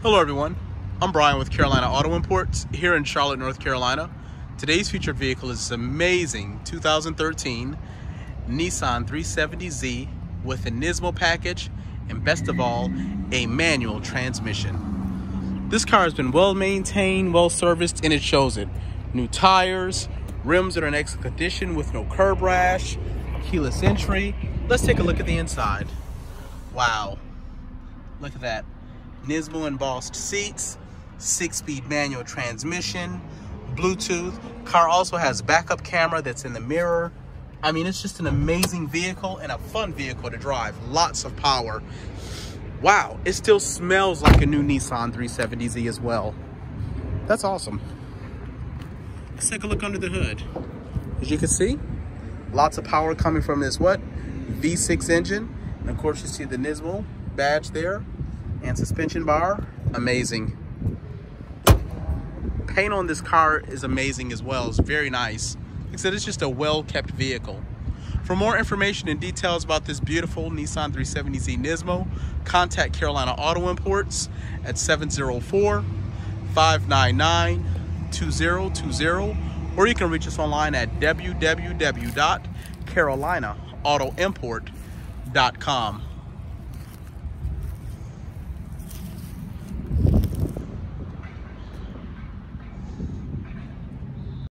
Hello everyone, I'm Brian with Carolina Auto Imports here in Charlotte, North Carolina. Today's featured vehicle is this amazing 2013 Nissan 370Z with a Nismo package and best of all, a manual transmission. This car has been well maintained, well serviced, and it shows it. New tires, rims that are in excellent condition with no curb rash, keyless entry. Let's take a look at the inside. Wow, look at that. Nismo embossed seats, six-speed manual transmission, Bluetooth. Car also has backup camera that's in the mirror. I mean, it's just an amazing vehicle and a fun vehicle to drive. Lots of power. Wow, it still smells like a new Nissan 370Z as well. That's awesome. Let's take a look under the hood. As you can see, lots of power coming from this what? V6 engine. And of course you see the Nismo badge there and suspension bar, amazing. Paint on this car is amazing as well. It's very nice. Like I said, it's just a well-kept vehicle. For more information and details about this beautiful Nissan 370Z Nismo, contact Carolina Auto Imports at 704-599-2020 or you can reach us online at www.carolinaautoimport.com.